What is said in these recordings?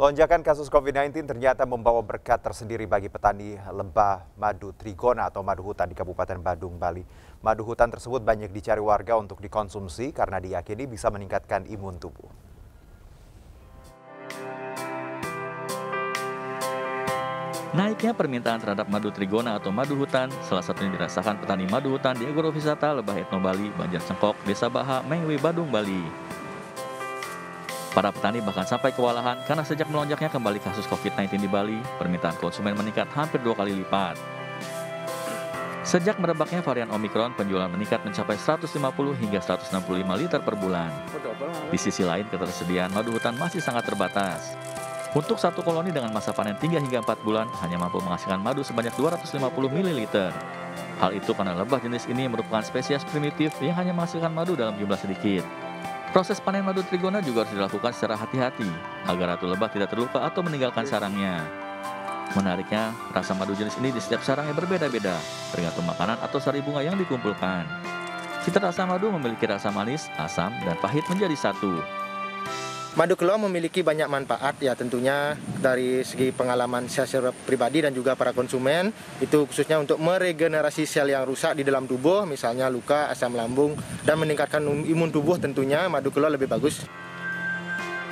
Lonjakan kasus COVID-19 ternyata membawa berkat tersendiri bagi petani lembah madu trigona atau madu hutan di Kabupaten Badung, Bali. Madu hutan tersebut banyak dicari warga untuk dikonsumsi karena diyakini bisa meningkatkan imun tubuh. Naiknya permintaan terhadap madu trigona atau madu hutan, salah satunya dirasakan petani madu hutan di agrowisata Lebah Etno Bali, Banjar Cengkok, Desa Baha, Mengwi, Badung, Bali. Para petani bahkan sampai kewalahan karena sejak melonjaknya kembali kasus COVID-19 di Bali, permintaan konsumen meningkat hampir dua kali lipat. Sejak merebaknya varian Omikron, penjualan meningkat mencapai 150 hingga 165 liter per bulan. Di sisi lain, ketersediaan madu hutan masih sangat terbatas. Untuk satu koloni dengan masa panen 3 hingga 4 bulan, hanya mampu menghasilkan madu sebanyak 250 ml. Hal itu karena lebah jenis ini merupakan spesies primitif yang hanya menghasilkan madu dalam jumlah sedikit. Proses panen madu trigona juga harus dilakukan secara hati-hati agar ratu lebah tidak terluka atau meninggalkan sarangnya. Menariknya, rasa madu jenis ini di setiap sarangnya berbeda-beda, tergantung makanan atau sari bunga yang dikumpulkan. Cita rasa madu memiliki rasa manis, asam, dan pahit menjadi satu. Madu keluar memiliki banyak manfaat ya tentunya dari segi pengalaman saya secara pribadi dan juga para konsumen itu khususnya untuk meregenerasi sel yang rusak di dalam tubuh misalnya luka, asam lambung dan meningkatkan imun tubuh tentunya madu keluar lebih bagus.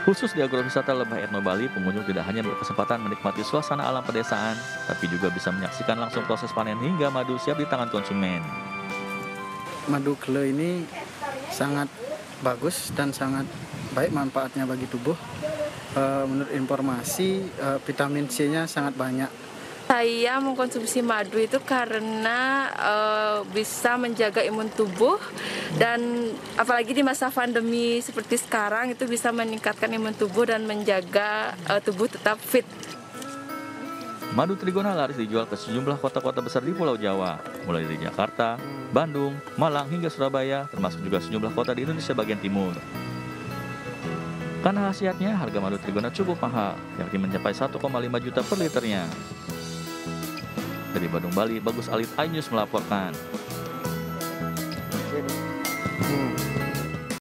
Khusus di agrowisata Lembah Etno Bali, pengunjung tidak hanya berkesempatan menikmati suasana alam pedesaan, tapi juga bisa menyaksikan langsung proses panen hingga madu siap di tangan konsumen. Madu kelo ini sangat bagus dan sangat baik manfaatnya bagi tubuh. Uh, menurut informasi, uh, vitamin C-nya sangat banyak. Saya mengkonsumsi madu itu karena uh, bisa menjaga imun tubuh dan apalagi di masa pandemi seperti sekarang itu bisa meningkatkan imun tubuh dan menjaga uh, tubuh tetap fit. Madu trigona laris dijual ke sejumlah kota-kota besar di Pulau Jawa, mulai dari Jakarta, Bandung, Malang hingga Surabaya, termasuk juga sejumlah kota di Indonesia bagian timur. Karena khasiatnya, harga madu trigona cukup mahal, yakni mencapai 1,5 juta per liternya. Dari Bandung, Bali, Bagus Alit iNews melaporkan.